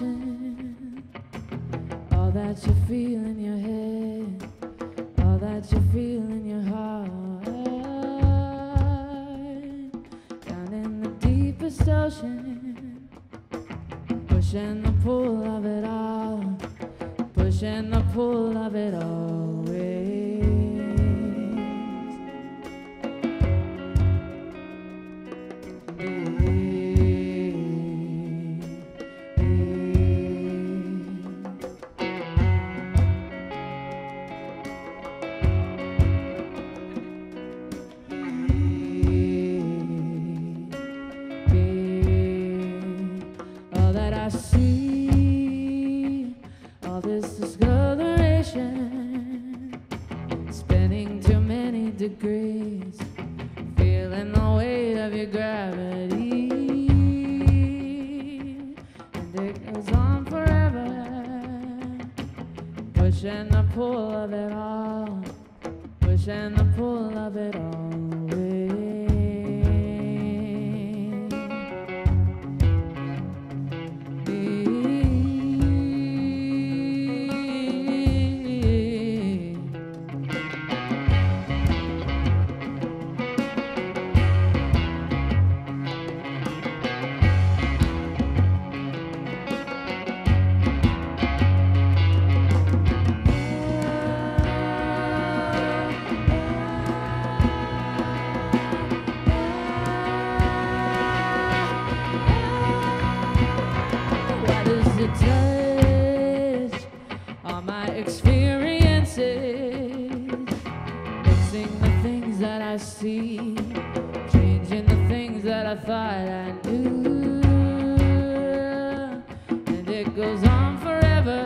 emotion. All that you feel in your head, all that you feel in your heart. Down in the deepest ocean, pushing the pull of it all, pushing the pull of it always. Pushing the pull of it all, pushing the see, changing the things that I thought I knew. And it goes on forever,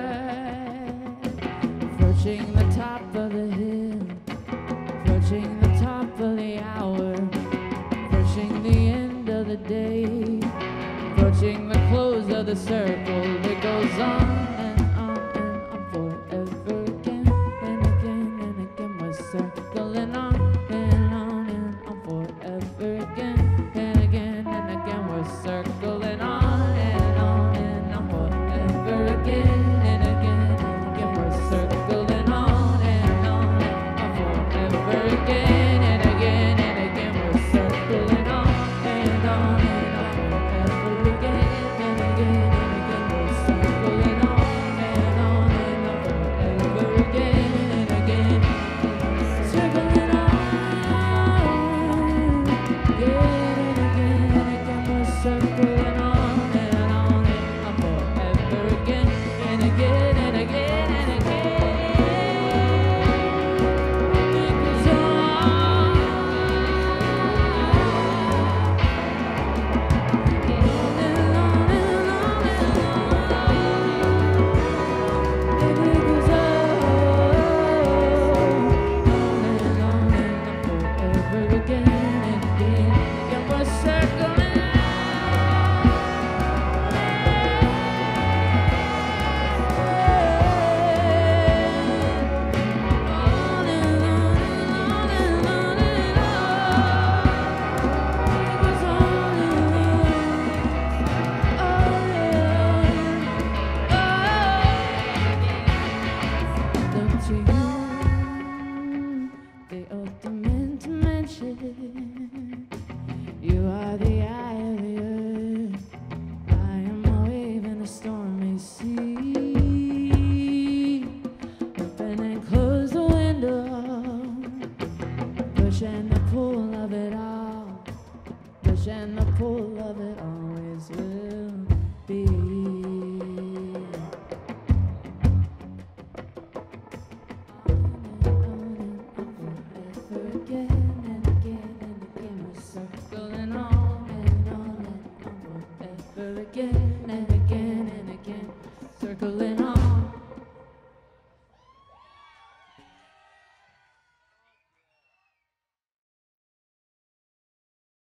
approaching the top of the hill, approaching the top of the hour, approaching the end of the day approaching the close of the circle. Ultimate dimension. You are the eye of the earth. I am a wave in a stormy sea. Open and close the window. Push and the pull of it all. Push and the pull of it always will be. Circling on